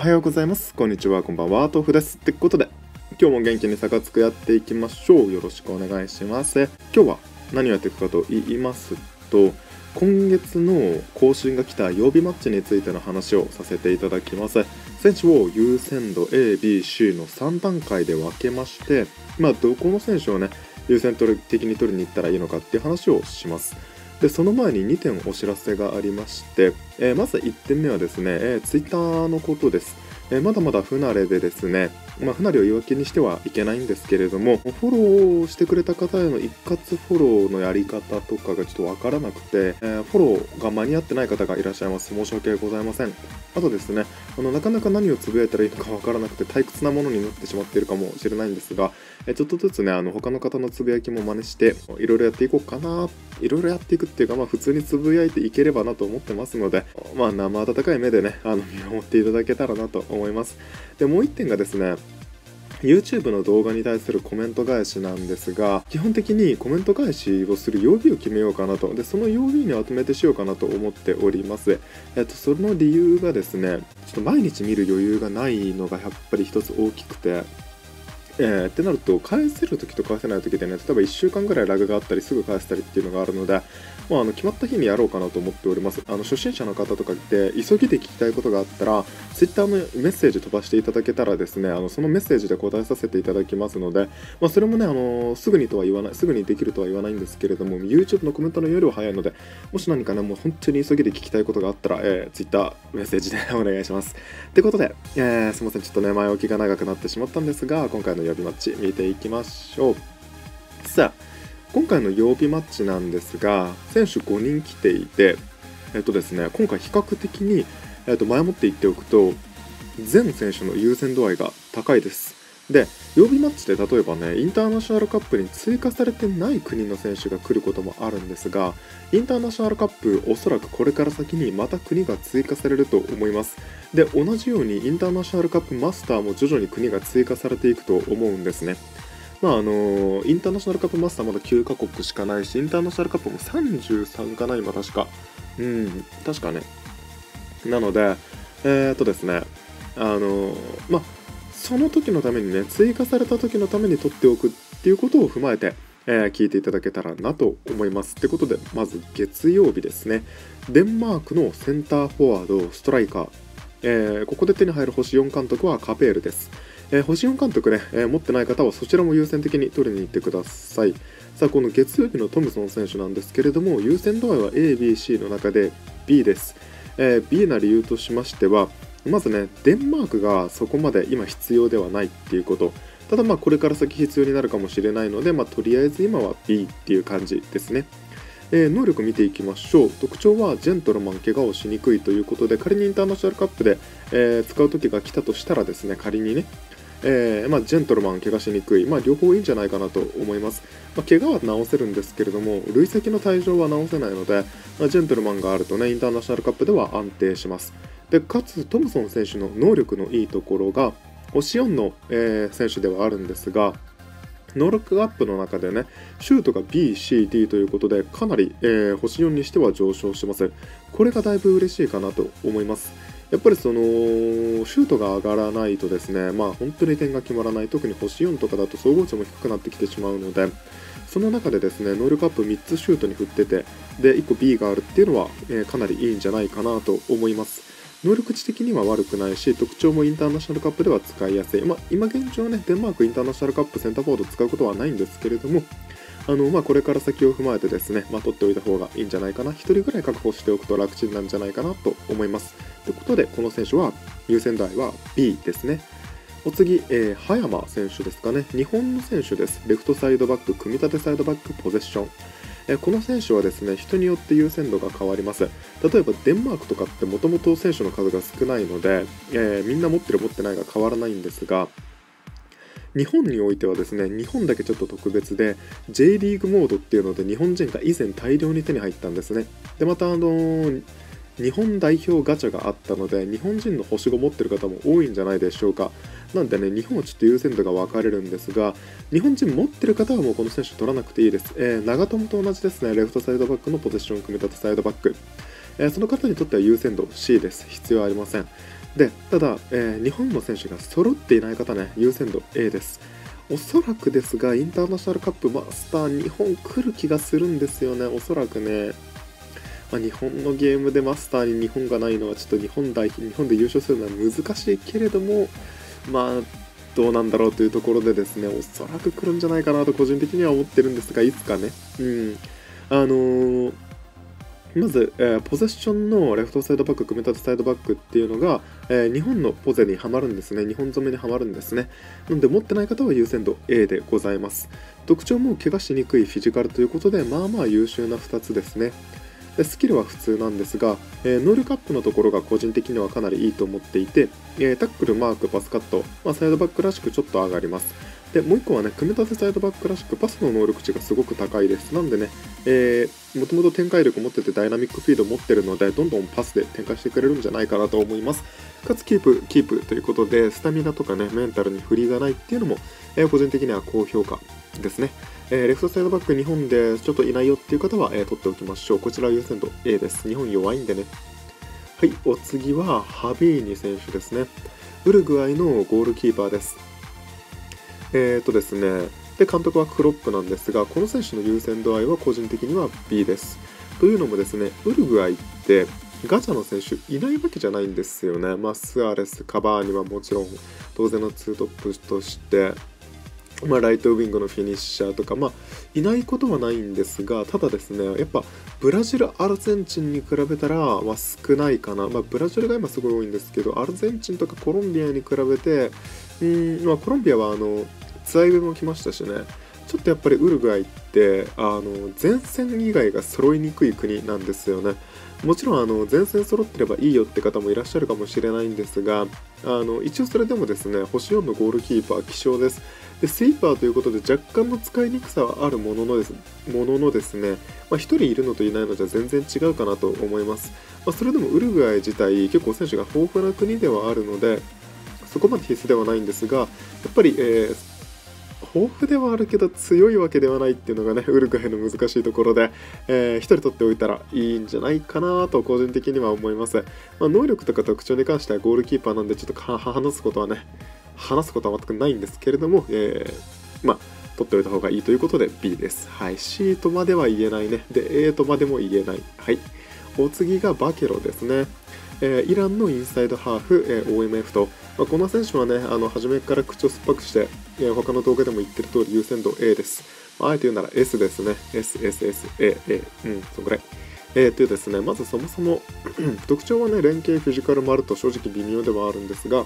おはようございます。こんにちは。こんばんは。豆腐です。ってことで今日も元気にサカツクやっていきましょう。よろしくお願いします。今日は何をやっていくかと言いますと今月の更新が来た曜日マッチについての話をさせていただきます。選手を優先度 ABC の3段階で分けましてまあどこの選手をね優先的に取りに行ったらいいのかっていう話をします。でその前に2点お知らせがありまして、えー、まず1点目はですね、えー、Twitter のことです、えー、まだまだ不慣れでですね、まあ、不慣れを言い訳にしてはいけないんですけれどもフォローしてくれた方への一括フォローのやり方とかがちょっとわからなくて、えー、フォローが間に合ってない方がいらっしゃいます。申し訳ございません。あとですねあのなかなか何をつぶやいたらいいのかわからなくて退屈なものになってしまっているかもしれないんですが、えちょっとずつねあの他の方のつぶやきも真似していろいろやっていこうかないろいろやっていくっていうかまあ普通につぶやいていければなと思ってますのでまあ生温かい目でねあの見守っていただけたらなと思います。でもう1点がですね YouTube の動画に対するコメント返しなんですが基本的にコメント返しをする曜日を決めようかなと。でその曜日にまとめてしようかなと思っております。えっとその理由がですねちょっと毎日見る余裕がないのがやっぱり一つ大きくて。えー、ってなると返せる時と返せない時でね例えば1週間ぐらいラグがあったりすぐ返せたりっていうのがあるのでまあ、あの決まった日にやろうかなと思っております。あの初心者の方とかって急ぎで聞きたいことがあったら Twitter のメッセージ飛ばしていただけたらですねあのそのメッセージで答えさせていただきますので、まあ、それもねあのすぐにとは言わないすぐにできるとは言わないんですけれども YouTube のコメントの容量は早いのでもし何かねもう本当に急ぎで聞きたいことがあったら、えー、Twitter メッセージでお願いします。ということで、えー、すいませんちょっとね前置きが長くなってしまったんですが今回の予備マッチ見ていきましょう。さあ今回の曜日マッチなんですが選手5人来ていて、えっとですね、今回比較的に、えっと、前もって言っておくと全選手の優先度合いが高いです。で曜日マッチで例えばねインターナショナルカップに追加されてない国の選手が来ることもあるんですがインターナショナルカップおそらくこれから先にまた国が追加されると思います。で同じようにインターナショナルカップマスターも徐々に国が追加されていくと思うんですね。まああのインターナショナルカップマスターまだ9カ国しかないし、インターナショナルカップも33かな、今確か。うん、確かね。なので、えー、っとですね、あのまあ、その時のためにね、追加された時のために取っておくっていうことを踏まえて、えー、聞いていただけたらなと思います。ってことで、まず月曜日ですね、デンマークのセンターフォワード、ストライカー、えー、ここで手に入る星4監督はカペールです。えー、星4監督ね、えー、持ってない方はそちらも優先的に取りに行ってください。さあ、この月曜日のトムソン選手なんですけれども、優先度合いは A、B、C の中で B です。えー、B な理由としましては、まずね、デンマークがそこまで今必要ではないっていうこと。ただまあこれから先必要になるかもしれないので、まあ、とりあえず今は B っていう感じですね。えー、能力見ていきましょう特徴はジェントルマン怪我をしにくいということで仮にインターナショナルカップで、えー、使う時が来たとしたらですね仮にねえー、まあ、ジェントルマン、怪我しにくい、まあ、両方いいんじゃないかなと思います。まあ、怪我は治せるんですけれども、累積の退場は治せないので、まあ、ジェントルマンがあるとね、インターナショナルカップでは安定します。でかつ、トムソン選手の能力のいいところが、星4の、えー、選手ではあるんですが、能力アップの中でね、シュートが B、C、D ということで、かなり、えー、星4にしては上昇します。これがだいぶ嬉しいかなと思います。やっぱりそのシュートが上がらないとですね、まあ、本当に点が決まらない、特に星4とかだと総合値も低くなってきてしまうので、その中でですね能力アップ3つシュートに振ってて、で1個 B があるっていうのは、えー、かなりいいんじゃないかなと思います。能力値的には悪くないし、特徴もインターナショナルカップでは使いやすい。まあ、今現状ね、デンマークインターナショナルカップセンターフォード使うことはないんですけれども、あのまあ、これから先を踏まえてですね、まあ、取っておいた方がいいんじゃないかな、1人ぐらい確保しておくと楽ちんなんじゃないかなと思います。ということで、この選手は優先台は B ですね。お次、えー、葉山選手ですかね、日本の選手です。レフトサイドバック、組み立てサイドバック、ポゼッション。え、この選手はですね人によって優先度が変わります例えばデンマークとかってもともと選手の数が少ないので、えー、みんな持ってる持ってないが変わらないんですが日本においてはですね日本だけちょっと特別で J リーグモードっていうので日本人が以前大量に手に入ったんですね。でまたあのー日本代表ガチャがあったので日本人の星5持ってる方も多いんじゃないでしょうか。なんでね日本はちょっと優先度が分かれるんですが日本人持ってる方はもうこの選手取らなくていいです、えー、長友と同じですね。レフトサイドバックのポゼッション組み立てサイドバック。えー、その方にとっては優先度 C です。必要ありません。でただ、えー、日本の選手が揃っていない方ね優先度 A です。おそらくですがインターナショナルカップマスター日本来る気がするんですよねおそらくね。まあ、日本のゲームでマスターに日本がないのはちょっと日本代日本で優勝するのは難しいけれどもまあどうなんだろうというところでですねおそらく来るんじゃないかなと個人的には思ってるんですがいつかね。うん。あのーまず、えー、ポゼッションのレフトサイドバック、組み立てサイドバックっていうのが、えー、日本のポゼにはまるんですね。日本染めにはまるんですね。なので、持ってない方は優先度 A でございます。特徴も怪我しにくいフィジカルということで、まあまあ優秀な2つですね。でスキルは普通なんですが、えー、ノールカップのところが個人的にはかなりいいと思っていて、えタックル、マーク、パスカット、まあ、サイドバックらしくちょっと上がります。でもう1個はね、組み立てサイドバックらしくパスの能力値がすごく高いです。なんでね、えー、もともと展開力持っててダイナミックフィード持ってるので、どんどんパスで展開してくれるんじゃないかなと思います。かつキープ、キープということで、スタミナとかね、メンタルに振りがないっていうのも、えー、個人的には高評価ですね。えー、レフトサイドバック日本でちょっといないよっていう方は、えー、取っておきましょう。こちら優先度 A です。日本弱いんでね。はい、お次はハビーニ選手ですね。ウルグアイのゴールキーパーです。えーとですね、で監督はクロップなんですが、この選手の優先度合いは個人的には B です。というのもですね、ウルグアイってガチャの選手いないわけじゃないんですよね。まあ、スアレス、カバーニはもちろん当然のツートップとして、まあ、ライトウィングのフィニッシャーとか、まあ、いないことはないんですが、ただですね、やっぱブラジル、アルゼンチンに比べたら、まあ、少ないかな、まあ、ブラジルが今すごい多いんですけど、アルゼンチンとかコロンビアに比べて、うんまあ、コロンビアはあのツアイブも来ましたしねちょっとやっぱりウルグアイってあの前線以外が揃いにくい国なんですよねもちろんあの前線揃ってればいいよって方もいらっしゃるかもしれないんですがあの一応それでもですね星4のゴールキーパー希少ですでスイーパーということで若干の使いにくさはあるもののですもののですね、まあ、1人いるのといないのじゃ全然違うかなと思います、まあ、それでもウルグアイ自体結構選手が豊富な国ではあるのでそこまで必須ではないんですがやっぱり、えー豊富ではあるけど強いわけではないっていうのがねウルグアイの難しいところで、えー、1人取っておいたらいいんじゃないかなと個人的には思います、まあ、能力とか特徴に関してはゴールキーパーなんでちょっと話すことはね話すことは全くないんですけれども、えー、まあ取っておいた方がいいということで B です。はい。C とまでは言えないね。で、A とまでも言えない。はい。お次がバケロですね。えー、イランのインサイドハーフ、えー、OMF と、まあ、この選手はね、あの初めから口を酸っぱくして、えー、他の動画でも言ってる通り優先度 A です。まあ、あえて言うなら S ですね。S、S、S、A、A、うん、そんぐらい。えー、というですね、まずそもそも 特徴はね、連携フィジカルもあると正直微妙ではあるんですが、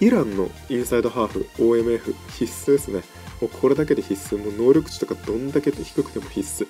イランのインサイドハーフ、OMF 必須ですね。もうこれだけで必須。もう能力値とかどんだけ低くても必須。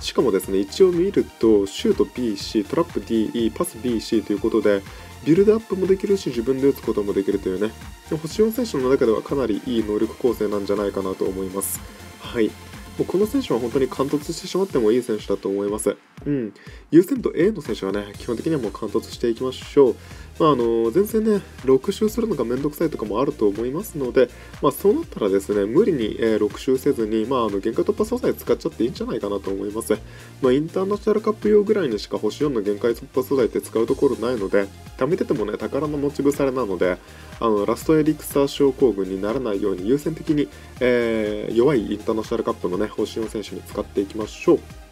しかもですね、一応見ると、シュート BC、トラップ DE、パス BC ということで、ビルドアップもできるし、自分で打つこともできるというね、星4選手の中ではかなりいい能力構成なんじゃないかなと思います。はい。もうこの選手は本当に貫突してしまってもいい選手だと思います。うん。優先度 A の選手はね、基本的にはもう貫突していきましょう。まあ、あの前線ね、6周するのがめんどくさいとかもあると思いますので、まあ、そうなったらですね、無理に、え、6周せずに、まあ、あの限界突破素材使っちゃっていいんじゃないかなと思います。まあ、インターナショナルカップ用ぐらいにしか星4の限界突破素材って使うところないので、貯めててもね、宝の持ち腐れなので、あのラストエリクサー症候群にならないように優先的に、えー、弱いインターナショナルカップのね、星4選手に使っていきましょう。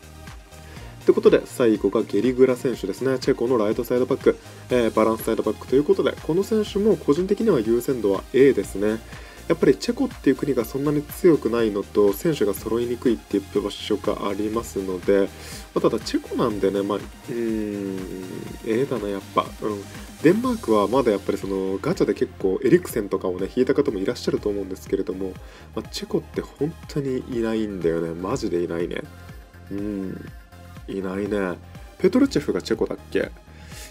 ということで最後がゲリグラ選手ですねチェコのライトサイドバック、えー、バランスサイドバックということでこの選手も個人的には優先度は A ですねやっぱりチェコっていう国がそんなに強くないのと選手が揃いにくいっていう場所がありますので、ま、ただチェコなんでね、まあ、うーん、A だな、やっぱ。うん。デンマークはまだやっぱりそのガチャで結構エリクセンとかをね、引いた方もいらっしゃると思うんですけれども、まあ、チェコって本当にいないんだよね。マジでいないね。うん。いないね。ペトルチェフがチェコだっけ？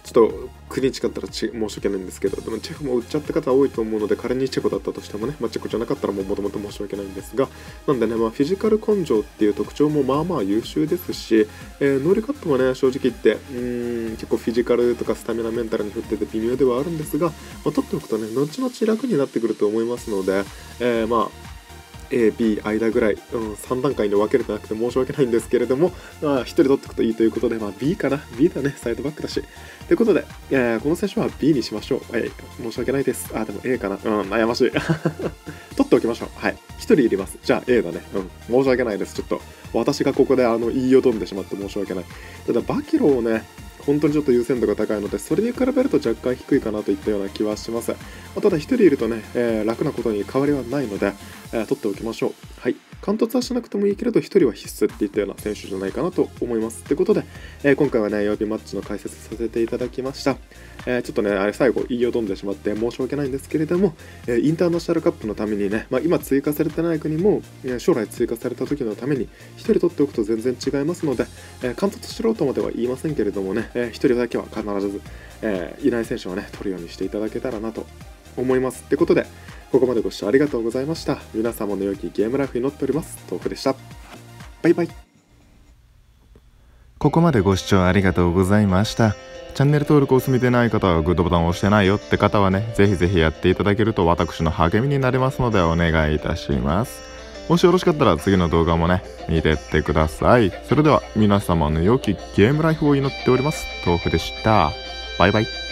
ちょっと国違ったら申し訳ないんですけど、でもチェフも売っちゃった方多いと思うので、仮にチェコだったとしてもね、まあ、チェコじゃなかったらもともと申し訳ないんですが、なんでね、まあ、フィジカル根性っていう特徴もまあまあ優秀ですし、えー、ノーリカットもね、正直言って、うん、結構フィジカルとかスタミナメンタルに振ってて微妙ではあるんですが、まあ、取っておくとね、後々楽になってくると思いますので、えー、まあ、A、B 間ぐらい、うん、3段階で分けれてなくて申し訳ないんですけれども、まあ、1人取っておくといいということで、まあ、B かな ?B だね、サイドバックだし。ということで、えー、この選手は B にしましょう。はい、申し訳ないです。あ、でも A かなうん、悩ましい。取っておきましょう。はい。1人いります。じゃあ A だね。うん、申し訳ないです。ちょっと、私がここであの言いよどんでしまって申し訳ない。ただ、バキロをね、本当にちょっと優先度が高いので、それに比べると若干低いかなといったような気はします。まあ、ただ1人いるとね、えー、楽なことに変わりはないので、えー、取っておきましょう。はい。貫突はしなくてもいいけれど、1人は必須っていったような選手じゃないかなと思います。ということで、えー、今回はね、曜日マッチの解説させていただきました。えー、ちょっとね、あれ最後言いよどんでしまって申し訳ないんですけれども、え、インターナショナルカップのためにね、まあ、今追加されてない国も、え将来追加された時のために、1人取っておくと全然違いますので、えー、貫突しろとまでは言いませんけれどもね、え1人だけは必ず、えいない選手はね、取るようにしていただけたらなと思います。ってことで、ここまでご視聴ありがとうございました。皆様の良きゲームライフに乗っております。豆腐でした。バイバイ。ここまでご視聴ありがとうございました。チャンネル登録を済みでない方はグッドボタンを押してないよって方はね、ぜひぜひやっていただけると私の励みになりますのでお願いいたします。もしよろしかったら次の動画もね、見てってください。それでは皆様の良きゲームライフを祈っております。豆腐でした。バイバイ。